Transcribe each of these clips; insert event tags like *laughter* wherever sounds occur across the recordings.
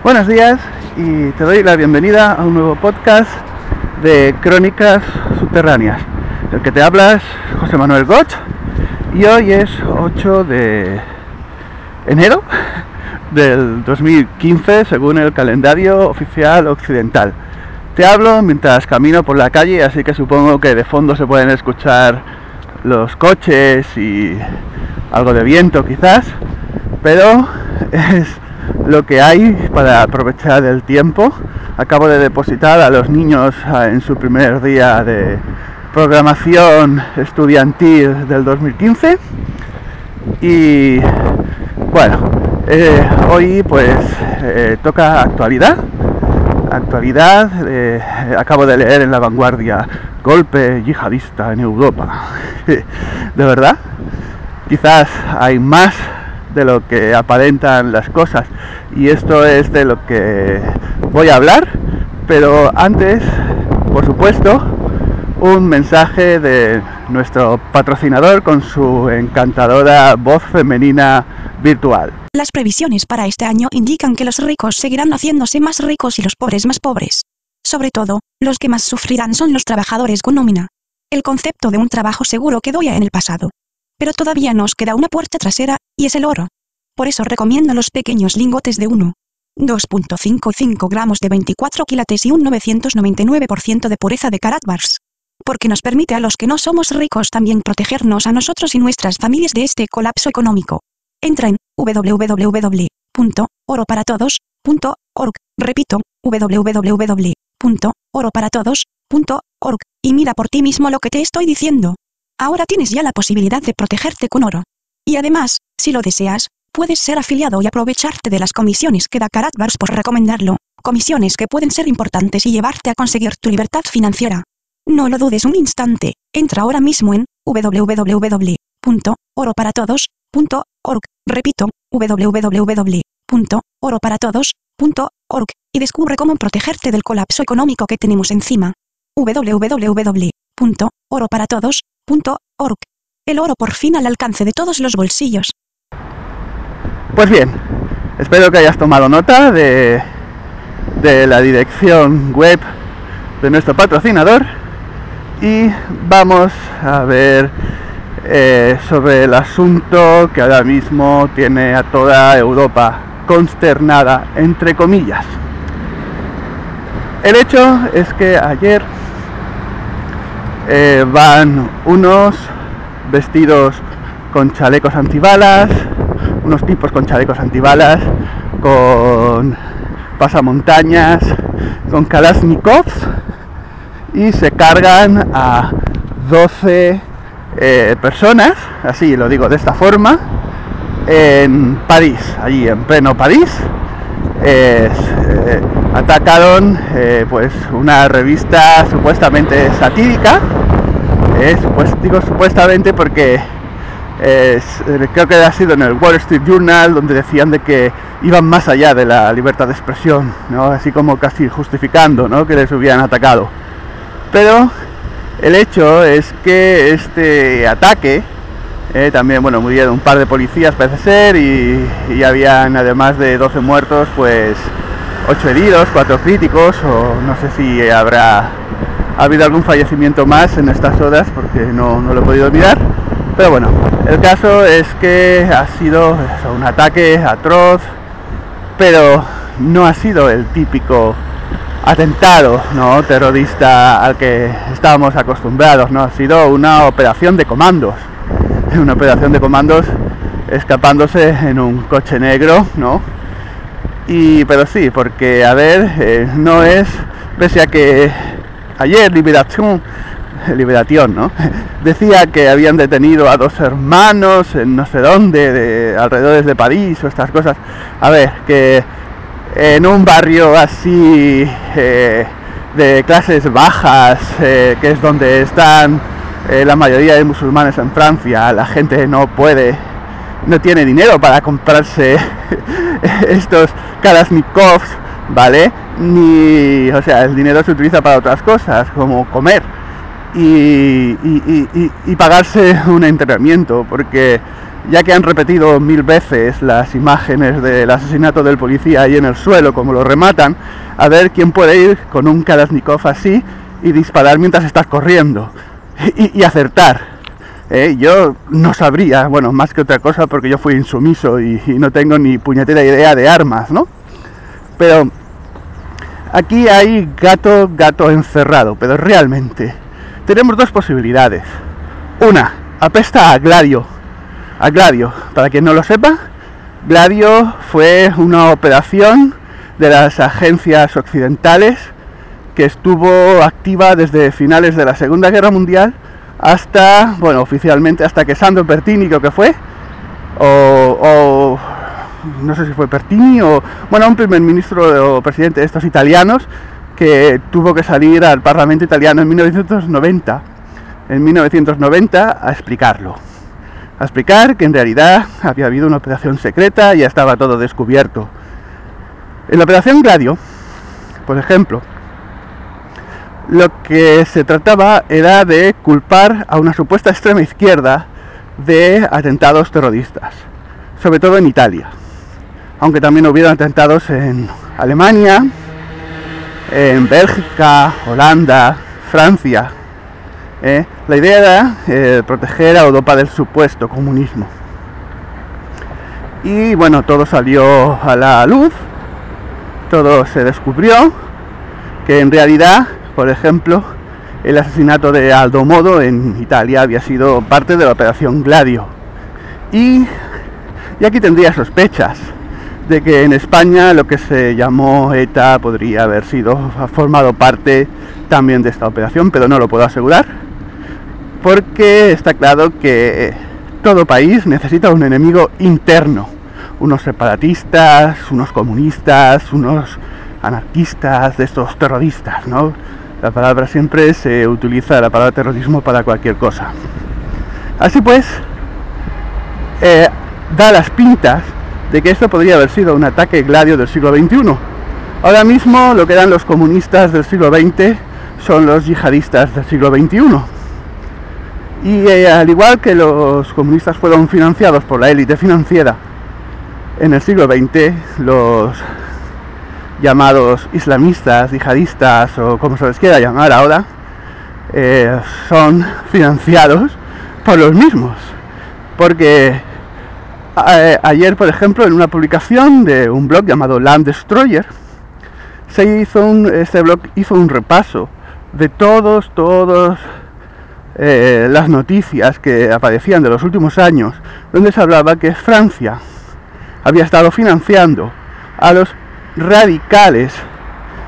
Buenos días y te doy la bienvenida a un nuevo podcast de Crónicas Subterráneas. El que te habla es José Manuel Gotch y hoy es 8 de enero del 2015 según el calendario oficial occidental. Te hablo mientras camino por la calle, así que supongo que de fondo se pueden escuchar los coches y algo de viento quizás, pero *laughs* es lo que hay para aprovechar el tiempo. Acabo de depositar a los niños ah, en su primer día de programación estudiantil del 2015 y bueno, eh, hoy pues eh, toca actualidad actualidad, eh, acabo de leer en La Vanguardia, golpe yihadista en Europa. *laughs* de verdad, quizás hay más de lo que aparentan las cosas y esto es de lo que voy a hablar, pero antes, por supuesto, un mensaje de nuestro patrocinador con su encantadora voz femenina virtual. Las previsiones para este año indican que los ricos seguirán haciéndose más ricos y los pobres más pobres. Sobre todo, los que más sufrirán son los trabajadores con nómina. El concepto de un trabajo seguro quedó ya en el pasado. Pero todavía nos queda una puerta trasera, y es el oro. Por eso recomiendo los pequeños lingotes de 1. 2.55 gramos de 24 quilates y un 999% de pureza de Karat Bars. Porque nos permite a los que no somos ricos también protegernos a nosotros y nuestras familias de este colapso económico. Entra en www.oroparatodos.org, repito, www.oroparatodos.org, y mira por ti mismo lo que te estoy diciendo. Ahora tienes ya la posibilidad de protegerte con oro. Y además, si lo deseas, puedes ser afiliado y aprovecharte de las comisiones que da Karatbars por recomendarlo, comisiones que pueden ser importantes y llevarte a conseguir tu libertad financiera. No lo dudes un instante, entra ahora mismo en www.oroparatodos.org, repito, www.oroparatodos.org, y descubre cómo protegerte del colapso económico que tenemos encima. www.oroparatodos.org. El oro por fin al alcance de todos los bolsillos. Pues bien, espero que hayas tomado nota de, de la dirección web de nuestro patrocinador y vamos a ver eh, sobre el asunto que ahora mismo tiene a toda Europa consternada, entre comillas. El hecho es que ayer eh, van unos vestidos con chalecos antibalas, unos tipos con chalecos antibalas, con pasamontañas, con kalashnikovs y se cargan a 12 eh, personas, así lo digo de esta forma, en París, allí en pleno París, eh, atacaron pues una revista supuestamente satírica, digo supuestamente porque creo que ha sido en el Wall Street Journal donde decían de que iban más allá de la libertad de expresión, así como casi justificando que les hubieran atacado. Pero el hecho es que este ataque, eh, también, bueno, murieron un par de policías parece ser y, habían además de 12 muertos, pues 8 heridos, 4 críticos o no sé si habrá habido algún fallecimiento más en estas horas porque no, no lo he podido mirar. Pero bueno, el caso es que ha sido un ataque atroz, pero no ha sido el típico atentado ¿no? terrorista al que estábamos acostumbrados, ¿no? Ha sido una operación de comandos. *laughs* Una operación de comandos escapándose en un coche negro, ¿no? Y, pero sí, porque, a ver, eh, no es, pese a que ayer Liberación, Liberación, ¿no? *laughs* Decía que habían detenido a dos hermanos en no sé dónde, de alrededores de París o estas cosas. A ver, que en un barrio así eh, de clases bajas, eh, que es donde están eh, la mayoría de musulmanes en Francia, la gente no puede, no tiene dinero para comprarse *laughs* estos Kalashnikovs, ¿vale? Ni, o sea, el dinero se utiliza para otras cosas, como comer y, y pagarse *laughs* un entrenamiento, porque ya que han repetido mil veces las imágenes del asesinato del policía ahí en el suelo, como lo rematan, a ver quién puede ir con un Kalashnikov así y disparar mientras estás corriendo y, acertar. ¿eh? Yo no sabría, bueno, más que otra cosa porque yo fui insumiso y, y no tengo ni puñetera idea de armas, ¿no? Pero aquí hay gato, gato encerrado, pero realmente tenemos dos posibilidades. Una, apesta a Gladio. A Gladio, para quien no lo sepa, Gladio fue una operación de las agencias occidentales que estuvo activa desde finales de la Segunda Guerra Mundial hasta, bueno, oficialmente hasta que Sandro Pertini creo que fue, o, o no sé si fue Pertini o, bueno, un primer ministro o presidente de estos italianos que tuvo que salir al Parlamento italiano en 1990, en 1990 a explicarlo. A explicar que en realidad había habido una operación secreta y ya estaba todo descubierto. En la operación Gladio, por ejemplo, lo que se trataba era de culpar a una supuesta extrema izquierda de atentados terroristas, sobre todo en Italia, aunque también hubieron atentados en Alemania, en Bélgica, Holanda, Francia. ¿eh? La idea era eh, proteger a Europa del supuesto comunismo. Y bueno, todo salió a la luz, todo se descubrió, que en realidad, por ejemplo, el asesinato de Aldo Modo en Italia había sido parte de la operación Gladio. Y, y aquí tendría sospechas de que en España lo que se llamó ETA podría haber sido formado parte también de esta operación, pero no lo puedo asegurar, porque está claro que todo país necesita un enemigo interno, unos separatistas, unos comunistas, unos anarquistas, de estos terroristas, ¿no? La palabra siempre se utiliza la palabra terrorismo para cualquier cosa. Así pues, eh, da las pintas de que esto podría haber sido un ataque gladio del siglo XXI. Ahora mismo lo que eran los comunistas del siglo XX son los yihadistas del siglo XXI. Y eh, al igual que los comunistas fueron financiados por la élite financiera en el siglo XX, los llamados islamistas, yihadistas o como se les quiera llamar ahora, eh, son financiados por los mismos. Porque eh, ayer, por ejemplo, en una publicación de un blog llamado Land Destroyer, se hizo un, este blog hizo un repaso de todos, todos eh, las noticias que aparecían de los últimos años, donde se hablaba que Francia había estado financiando a los radicales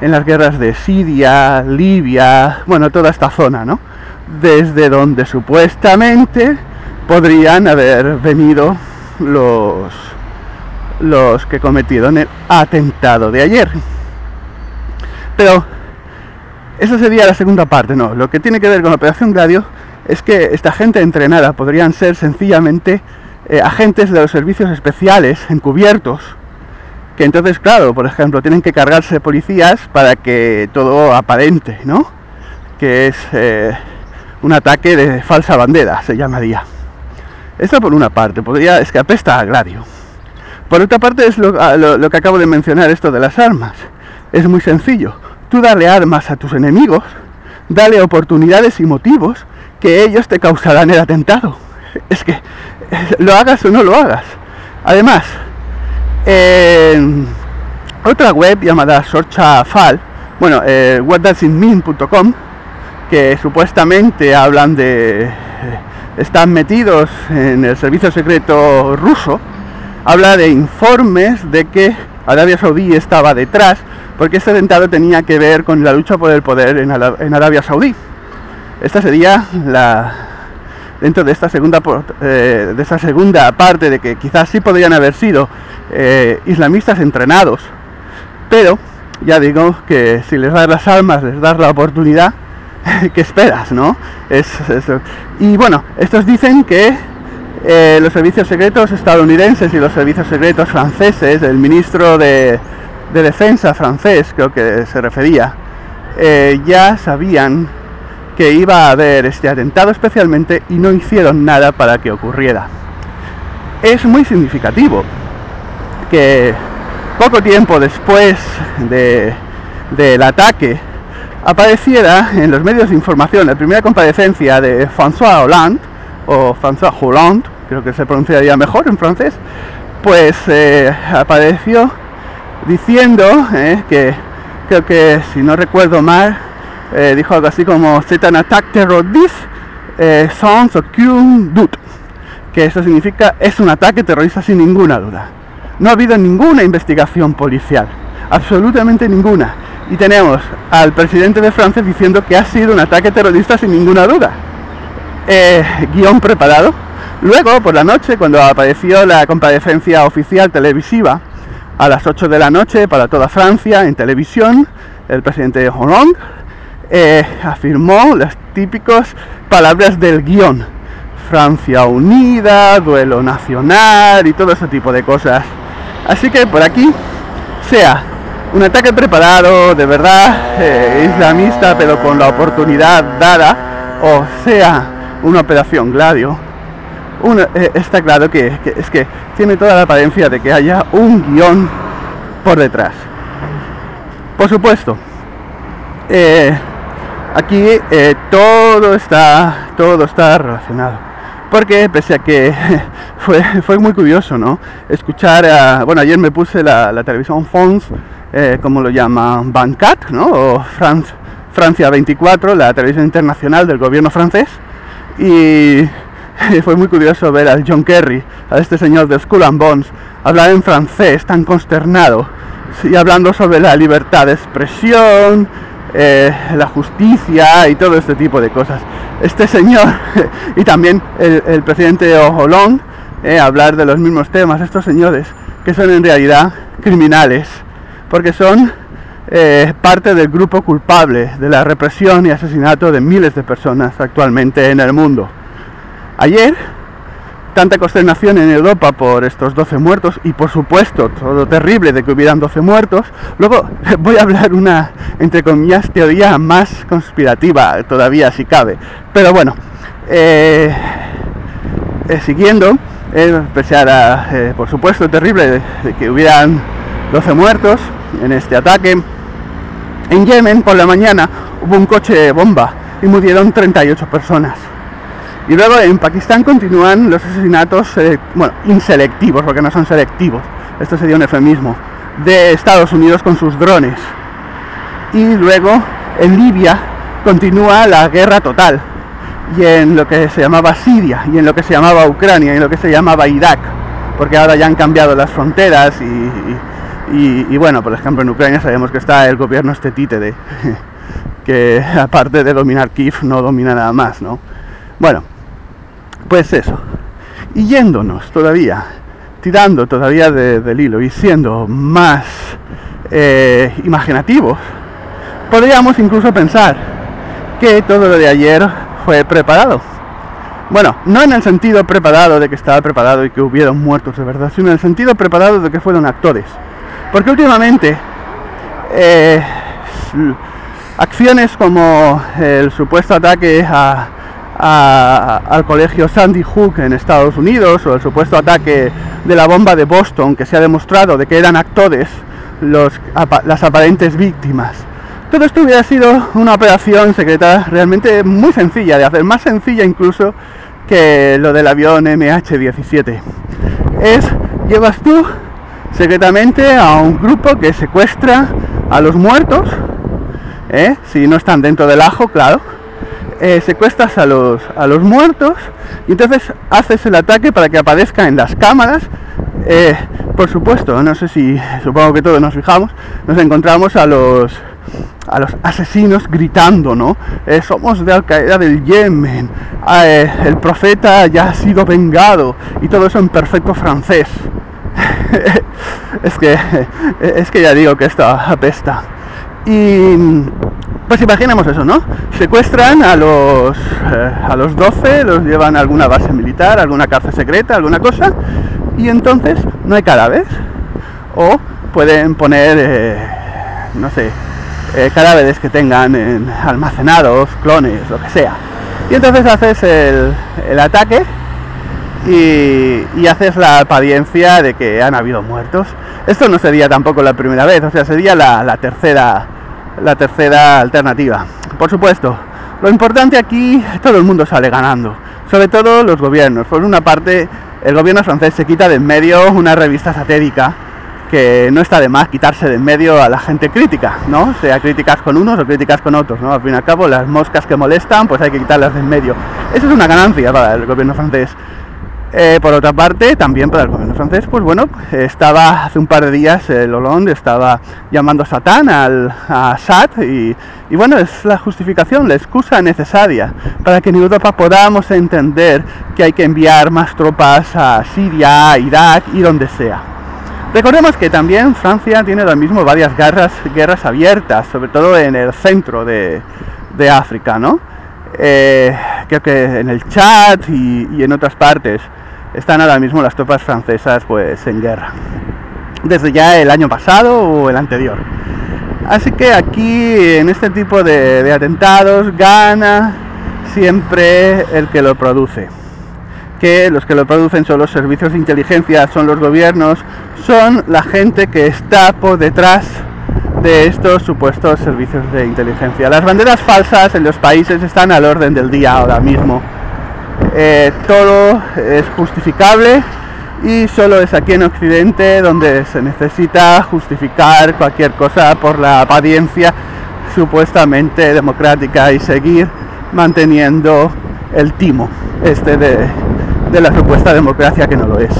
en las guerras de Siria, Libia, bueno, toda esta zona, ¿no? Desde donde supuestamente podrían haber venido los, los que cometieron el atentado de ayer. Pero esa sería la segunda parte, no. Lo que tiene que ver con la Operación Gladio es que esta gente entrenada podrían ser sencillamente eh, agentes de los servicios especiales encubiertos, que entonces, claro, por ejemplo, tienen que cargarse policías para que todo aparente, ¿no? Que es eh, un ataque de falsa bandera, se llamaría. Esto por una parte, podría, es que apesta a Gladio. Por otra parte es lo, que acabo de mencionar, esto de las armas. Es muy sencillo. Tú dale armas a tus enemigos, dale oportunidades y motivos que ellos te causarán el atentado. Es que lo hagas o no lo hagas. Además, en otra web llamada Sorcha Fal, bueno, eh, que supuestamente hablan de están metidos en el servicio secreto ruso, habla de informes de que Arabia Saudí estaba detrás, porque este atentado tenía que ver con la lucha por el poder en, Arabia Saudí. Esta sería la dentro de esta segunda eh, de esta segunda parte de que quizás sí podrían haber sido eh, islamistas entrenados, pero ya digo que si les das las armas, les das la oportunidad, *laughs* ¿qué esperas, no? Y bueno, estos dicen que eh, los servicios secretos estadounidenses y los servicios secretos franceses, el ministro de, Defensa francés, creo que se refería, eh, ya sabían que iba a haber este atentado especialmente y no hicieron nada para que ocurriera. es muy significativo que poco tiempo después de, del ataque apareciera en los medios de información la primera comparecencia de François Hollande, o François Hollande, creo que se pronunciaría mejor en francés, pues eh, apareció diciendo eh, que, creo que si no recuerdo mal, eh, dijo algo así como c'est un attaque terroriste sans aucun doute, que eso significa es un ataque terrorista sin ninguna duda. No ha habido ninguna investigación policial, absolutamente ninguna. Y tenemos al presidente de Francia diciendo que ha sido un ataque terrorista sin ninguna duda. Eh, guion preparado. Luego, por la noche, cuando apareció la comparecencia oficial televisiva, a las 8 de la noche para toda Francia en televisión, el presidente Hollande eh, afirmó las típicas palabras del guion. Francia unida, duelo nacional y todo ese tipo de cosas. Así que por aquí sea un ataque preparado de verdad eh, islamista pero con la oportunidad dada o sea una operación Gladio. Eh, está claro que, es que tiene toda la apariencia de que haya un guion por detrás. Por supuesto eh, aquí todo está todo está relacionado. Porque pese a que *laughs* fue, fue muy curioso, ¿no? Escuchar, a, bueno, ayer me puse la, televisión France, eh, como lo llaman, Bancat. O Francia 24, la televisión internacional del gobierno francés, *laughs* y fue muy curioso ver al John Kerry, a este señor de School and Bones, hablar en francés tan consternado, y hablando sobre la libertad de expresión, eh, la justicia y todo este tipo de cosas. Este señor *laughs* y también el, presidente Hollande eh, hablar de los mismos temas, estos señores que son en realidad criminales, porque son eh, parte del grupo culpable de la represión y asesinato de miles de personas actualmente en el mundo. Ayer tanta consternación en Europa por estos 12 muertos y por supuesto todo terrible de que hubieran 12 muertos. Luego *laughs* voy a hablar una, entre comillas, teoría más conspirativa todavía si cabe. Pero bueno, eh, eh, siguiendo, pese a por supuesto terrible de que hubieran 12 muertos en este ataque, en Yemen por la mañana hubo un coche bomba y murieron 38 personas. Y luego en Pakistán continúan los asesinatos, bueno, inselectivos, porque no son selectivos, esto sería un eufemismo, de Estados Unidos con sus drones. Y luego en Libia continúa la guerra total. Y en lo que se llamaba Siria, y en lo que se llamaba Ucrania, y en lo que se llamaba Irak, porque ahora ya han cambiado las fronteras y, bueno, por ejemplo en Ucrania sabemos que está el gobierno este títere, *laughs* que aparte de dominar Kiev no domina nada más, ¿no? Bueno, pues eso. Y yéndonos todavía, tirando todavía del hilo y siendo más eh, imaginativos, podríamos incluso pensar que todo lo de ayer fue preparado. Bueno, no en el sentido preparado de que estaba preparado y que hubieron muertos de verdad, sino en el sentido preparado de que fueron actores. Porque últimamente eh, acciones como el supuesto ataque a al colegio Sandy Hook en Estados Unidos o el supuesto ataque de la bomba de Boston que se ha demostrado de que eran actores los, las aparentes víctimas. Todo esto hubiera sido una operación secreta realmente muy sencilla de hacer, más sencilla incluso que lo del avión MH17. Es, llevas tú secretamente a un grupo que secuestra a los muertos, ¿eh? si no están dentro del ajo, claro, eh, secuestras a los, a los muertos y entonces haces el ataque para que aparezca en las cámaras. Eh, por supuesto, no sé si, supongo que todos nos fijamos, nos encontramos a los a los asesinos gritando, ¿no? Somos de Al Qaeda del Yemen, ah, el profeta ya ha sido vengado y todo eso en perfecto francés. *laughs* es que es que ya digo que esto apesta. Y pues imaginemos eso, ¿no? Secuestran a los, eh, a los 12, los llevan a alguna base militar, alguna cárcel secreta, alguna cosa, y entonces no hay cadáveres. O pueden poner, eh, no sé, eh, cadáveres que tengan almacenados, clones, lo que sea. Y entonces haces el, el ataque y, haces la apariencia de que han habido muertos. Esto no sería tampoco la primera vez, o sea, sería la, la tercera la tercera alternativa. Por supuesto, lo importante aquí, todo el mundo sale ganando, sobre todo los gobiernos. Por una parte, el gobierno francés se quita de en medio una revista satírica que no está de más quitarse de en medio a la gente crítica, ¿no? Sea críticas con unos o críticas con otros, ¿no? Al fin y al cabo, las moscas que molestan, pues hay que quitarlas de en medio. Eso es una ganancia para el gobierno francés. Eh, por otra parte, también para el gobierno francés, pues bueno, estaba hace un par de días el Hollande estaba llamando a Satán al, a Assad y, y, bueno, es la justificación, la excusa necesaria para que en Europa podamos entender que hay que enviar más tropas a Siria, a Irak y donde sea. Recordemos que también Francia tiene ahora mismo varias guerras, guerras abiertas, sobre todo en el centro de, de África, ¿no? Eh, creo que en el Chad y, y en otras partes están ahora mismo las tropas francesas pues en guerra. Desde ya el año pasado o el anterior. Así que aquí en este tipo de, atentados gana siempre el que lo produce. Que los que lo producen son los servicios de inteligencia son los gobiernos son la gente que está por detrás de estos supuestos servicios de inteligencia. Las banderas falsas en los países están al orden del día ahora mismo eh, todo es justificable y solo es aquí en Occidente donde se necesita justificar cualquier cosa por la apariencia supuestamente democrática y seguir manteniendo el timo este de, de la supuesta democracia que no lo es.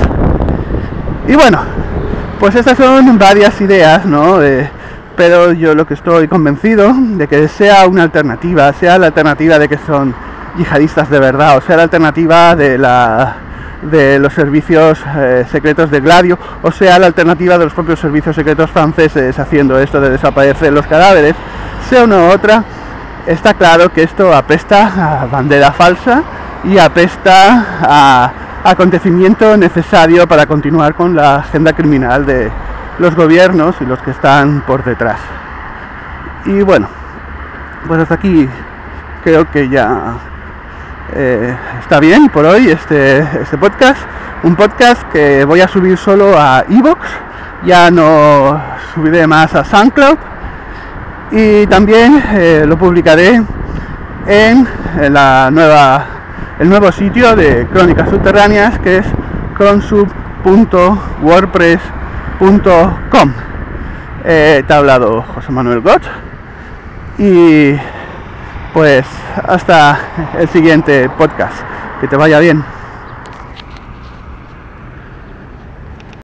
Y bueno, pues estas son varias ideas, ¿no? Pero yo lo que estoy convencido de que sea una alternativa, sea la alternativa de que son yihadistas de verdad, o sea, la alternativa de, la, de los servicios eh, secretos de Gladio, o sea, la alternativa de los propios servicios secretos franceses haciendo esto de desaparecer los cadáveres, sea una u otra, está claro que esto apesta a bandera falsa y apesta a acontecimiento necesario para continuar con la agenda criminal de los gobiernos y los que están por detrás. Y bueno, pues hasta aquí creo que ya eh, está bien por hoy este, este podcast. Un podcast que voy a subir solo a Evox, ya no subiré más a SoundCloud. Y también eh, lo publicaré en, la nueva, el nuevo sitio de Crónicas Subterráneas que es cronsub.wordpress.com. Eh, te ha hablado José Manuel Gott y pues hasta el siguiente podcast. Que te vaya bien.